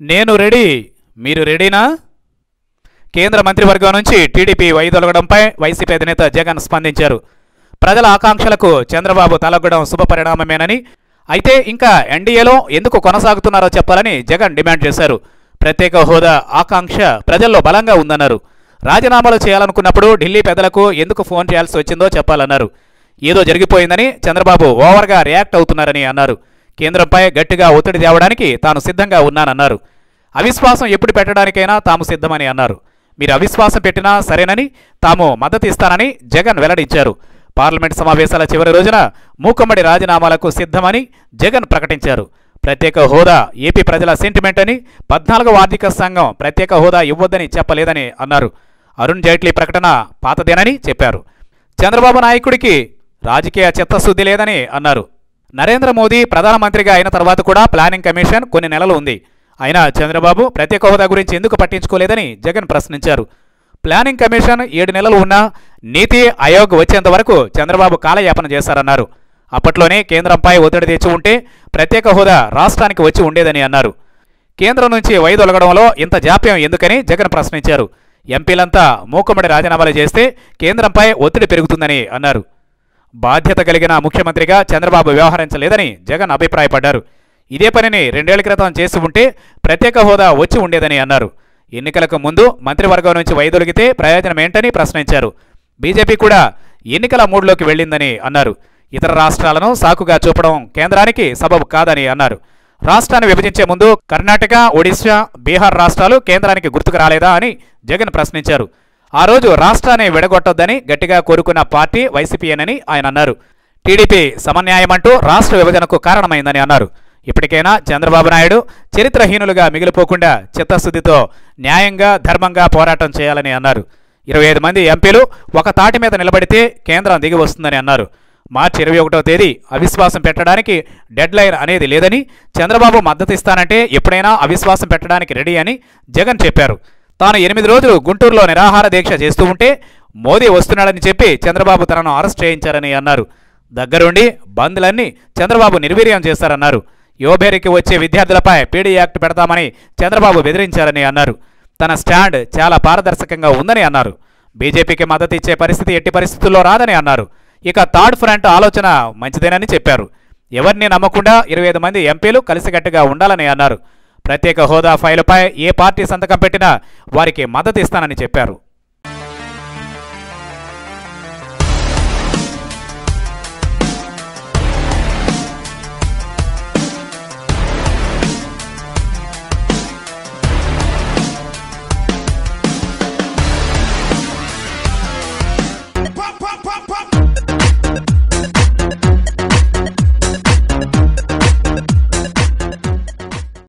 నేను రెడీ. మీరు రెడీనా? కేంద్ర మంత్రివర్గం నుంచి టీడీపీ వైదొలగడంపై వైసీపీ అధినేత జగన్ స్పందించారు. ప్రజల ఆకాంక్షలకు చంద్రబాబు తలగ్గడం శుభపరిణామమేనని అయితే ఇంకా ఎన్డీఏలో ఎందుకు కొనసాగుతున్నారో చెప్పాలని జగన్ డిమాండ్ చేశారు. ప్రత్యేక హోదా ఆకాంక్ష ప్రజల్లో బలంగా ఉందన్నారు. రాజీనామాలు చేయాలనుకున్నప్పుడు ఢిల్లీ పెద్దలకు ఎందుకు ఫోన్ చేయాల్సి వచ్చిందో చెప్పాలన్నారు. ఏదో జరిగిపోయిందని చంద్రబాబు ఓవర్గా రియాక్ట్ అవుతున్నారని అన్నారు. కేంద్రంపై గట్టిగా ఒత్తిడి తేవడానికి తాను సిద్ధంగా ఉన్నానన్నారు. అవిశ్వాసం ఎప్పుడు పెట్టడానికైనా తాము సిద్ధమని అన్నారు. మీరు అవిశ్వాసం పెట్టినా సరేనని తాము మద్దతు ఇస్తానని జగన్ వెల్లడించారు. పార్లమెంట్ సమావేశాల చివరి రోజున మూకమ్మడి రాజీనామాలకు సిద్ధమని జగన్ ప్రకటించారు. ప్రత్యేక హోదా ఏపీ ప్రజల సెంటిమెంట్ అని పద్నాలుగవ ఆర్థిక సంఘం ప్రత్యేక హోదా ఇవ్వొద్దని చెప్పలేదని అన్నారు. అరుణ్ జైట్లీ ప్రకటన పాతదేనని చెప్పారు. చంద్రబాబు నాయకుడికి రాజకీయ చిత్తశుద్ధి లేదని అన్నారు. నరేంద్ర మోదీ ప్రధానమంత్రిగా అయిన తర్వాత కూడా ప్లానింగ్ కమిషన్ కొన్ని నెలలు ఉంది. అయినా చంద్రబాబు ప్రత్యేక హోదా గురించి ఎందుకు పట్టించుకోలేదని జగన్ ప్రశ్నించారు. ప్లానింగ్ కమిషన్ ఏడు నెలలు ఉన్నా నీతి ఆయోగ్ వచ్చేంత వరకు చంద్రబాబు కాలయాపన చేశారన్నారు. అప్పట్లోనే కేంద్రంపై ఒత్తిడి తెచ్చి ఉంటే ప్రత్యేక హోదా రాష్ట్రానికి వచ్చి ఉండేదని అన్నారు. కేంద్రం నుంచి వైదొలగడంలో ఇంత జాప్యం ఎందుకని జగన్ ప్రశ్నించారు. ఎంపీలంతా మూకమ్మడి రాజీనామాలు చేస్తే కేంద్రంపై ఒత్తిడి పెరుగుతుందని అన్నారు. బాధ్యత కలిగిన ముఖ్యమంత్రిగా చంద్రబాబు వ్యవహరించలేదని జగన్ అభిప్రాయపడ్డారు. ఇదే పనిని రెండేళ్ళ క్రితం చేసి ఉంటే ప్రత్యేక హోదా వచ్చి ఉండేదని అన్నారు. ఎన్నికలకు ముందు మంత్రివర్గం నుంచి వైదొలిగితే ప్రయోజనం ఏంటని ప్రశ్నించారు. బీజేపీ కూడా ఎన్నికల మూడులోకి వెళ్ళిందని అన్నారు. ఇతర రాష్ట్రాలను సాకుగా చూపడం కేంద్రానికి సబబు కాదని అన్నారు. రాష్ట్రాన్ని విభజించే ముందు కర్ణాటక ఒడిశా బీహార్ రాష్ట్రాలు కేంద్రానికి గుర్తుకు రాలేదా అని జగన్ ప్రశ్నించారు. ఆ రోజు రాష్ట్రాన్ని విడగొట్టొద్దని గట్టిగా కోరుకున్న పార్టీ వైసీపీయేనని ఆయన అన్నారు. టీడీపీ సమన్యాయమంటూ రాష్ట్ర విభజనకు కారణమైందని అన్నారు. ఇప్పటికైనా చంద్రబాబు నాయుడు చరిత్రహీనులుగా మిగిలిపోకుండా చిత్తశుద్ధితో న్యాయంగా ధర్మంగా పోరాటం చేయాలని అన్నారు. ఇరవై ఐదు మంది ఎంపీలు ఒక తాటి మీద నిలబడితే కేంద్రం దిగి వస్తుందని అన్నారు. మార్చి ఇరవై ఒకటో తేదీ అవిశ్వాసం పెట్టడానికి డెడ్ లైన్ అనేది లేదని చంద్రబాబు మద్దతు ఇస్తానంటే ఎప్పుడైనా అవిశ్వాసం పెట్టడానికి రెడీ అని జగన్ చెప్పారు. తాను ఎనిమిది రోజులు గుంటూరులో నిరాహార దీక్ష చేస్తూ ఉంటే మోదీ వస్తున్నాడని చెప్పి చంద్రబాబు తనను అరెస్ట్ చేయించారని అన్నారు. దగ్గరుండి బంద్లన్నీ చంద్రబాబు నిర్వీర్యం చేశారన్నారు యువభేరికి వచ్చే విద్యార్థులపై పీడీ యాక్ట్ పెడతామని చంద్రబాబు బెదిరించారని అన్నారు. తన స్టాండ్ చాలా పారదర్శకంగా ఉందని అన్నారు. బీజేపీకి మద్దతు ఇచ్చే పరిస్థితి ఎట్టి పరిస్థితుల్లో రాదని అన్నారు. ఇక థర్డ్ ఫ్రంట్ ఆలోచన మంచిదేనని చెప్పారు. ఎవరిని నమ్మకుండా ఇరవై ఐదు మంది ఎంపీలు కలిసికట్టుగా ఉండాలని అన్నారు. ప్రత్యేక హోదా ఫైలుపై ఏ పార్టీ సంతకం పెట్టినా వారికి మద్దతు ఇస్తానని చెప్పారు.